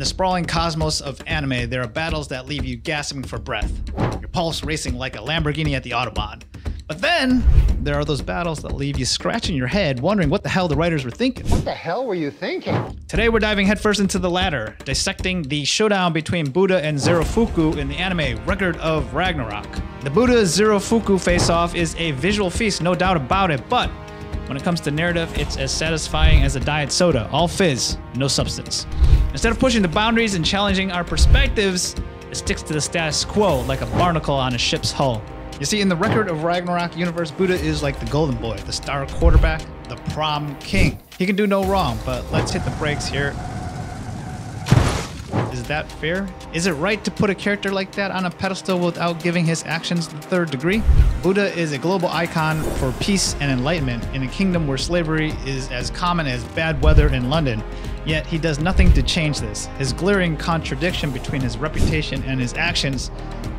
the sprawling cosmos of anime, there are battles that leave you gasping for breath, your pulse racing like a Lamborghini at the Autobahn. But then, there are those battles that leave you scratching your head, wondering what the hell the writers were thinking. What the hell were you thinking? Today, we're diving headfirst into the latter, dissecting the showdown between Buddha and Zerofuku in the anime Record of Ragnarok. The Buddha Zerofuku face off is a visual feast, no doubt about it, but when it comes to narrative, it's as satisfying as a diet soda all fizz, no substance. Instead of pushing the boundaries and challenging our perspectives, it sticks to the status quo like a barnacle on a ship's hull. You see, in the record of Ragnarok universe, Buddha is like the golden boy, the star quarterback, the prom king. He can do no wrong, but let's hit the brakes here. Is that fair? Is it right to put a character like that on a pedestal without giving his actions the third degree? Buddha is a global icon for peace and enlightenment in a kingdom where slavery is as common as bad weather in London. Yet he does nothing to change this. His glaring contradiction between his reputation and his actions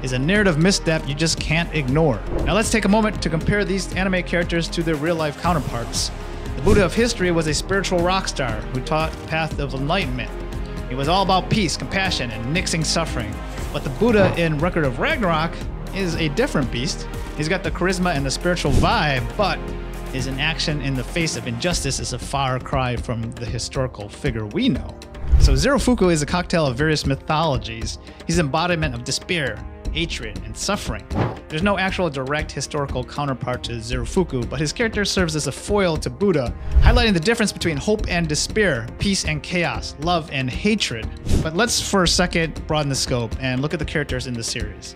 is a narrative misstep you just can't ignore. Now let's take a moment to compare these anime characters to their real life counterparts. The Buddha of history was a spiritual rock star who taught the path of enlightenment. He was all about peace, compassion, and nixing suffering. But the Buddha in Record of Ragnarok is a different beast. He's got the charisma and the spiritual vibe, but his inaction in the face of injustice is a far cry from the historical figure we know. So Zerofuku is a cocktail of various mythologies. He's an embodiment of despair, hatred, and suffering. There's no actual direct historical counterpart to Zerofuku, but his character serves as a foil to Buddha, highlighting the difference between hope and despair, peace and chaos, love and hatred. But let's for a second broaden the scope and look at the characters in the series.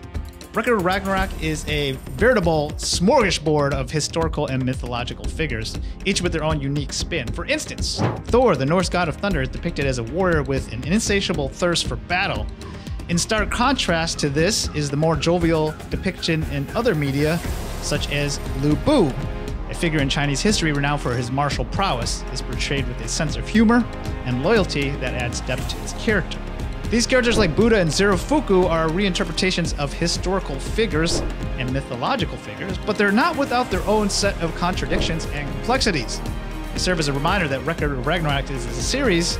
Record of Ragnarok is a veritable smorgasbord of historical and mythological figures, each with their own unique spin. For instance, Thor, the Norse god of thunder, is depicted as a warrior with an insatiable thirst for battle, in stark contrast to this is the more jovial depiction in other media, such as Lu Bu. A figure in Chinese history renowned for his martial prowess is portrayed with a sense of humor and loyalty that adds depth to his character. These characters like Buddha and Zerofuku are reinterpretations of historical figures and mythological figures, but they're not without their own set of contradictions and complexities. They serve as a reminder that Record of Ragnarok is a series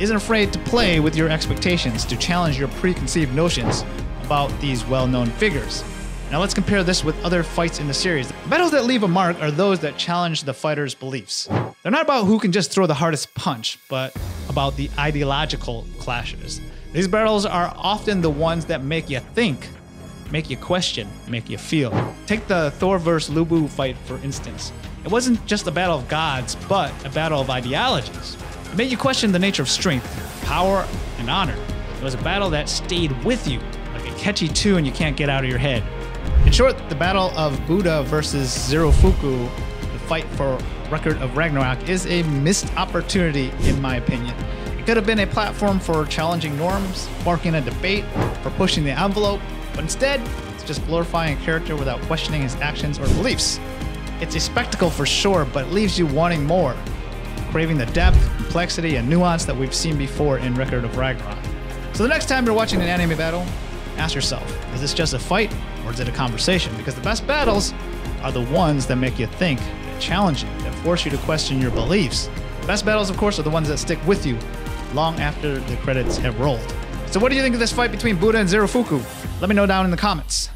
isn't afraid to play with your expectations, to challenge your preconceived notions about these well known figures. Now let's compare this with other fights in the series. Battles that leave a mark are those that challenge the fighter's beliefs. They're not about who can just throw the hardest punch, but about the ideological clashes. These battles are often the ones that make you think, make you question, make you feel. Take the Thor vs. Lu Bu fight, for instance. It wasn't just a battle of gods, but a battle of ideologies. It made you question the nature of strength, power, and honor. It was a battle that stayed with you, like a catchy tune you can't get out of your head. In short, the battle of Buddha versus Zerofuku, the fight for record of Ragnarok, is a missed opportunity, in my opinion. It could have been a platform for challenging norms, sparking a debate, for pushing the envelope, but instead, it's just glorifying a character without questioning his actions or beliefs. It's a spectacle for sure, but leaves you wanting more, craving the depth, complexity, and nuance that we've seen before in Record of Ragnarok. So the next time you're watching an anime battle, ask yourself, is this just a fight or is it a conversation? Because the best battles are the ones that make you think, challenge you, that force you to question your beliefs. The best battles, of course, are the ones that stick with you long after the credits have rolled. So what do you think of this fight between Buddha and Zerofuku? Let me know down in the comments.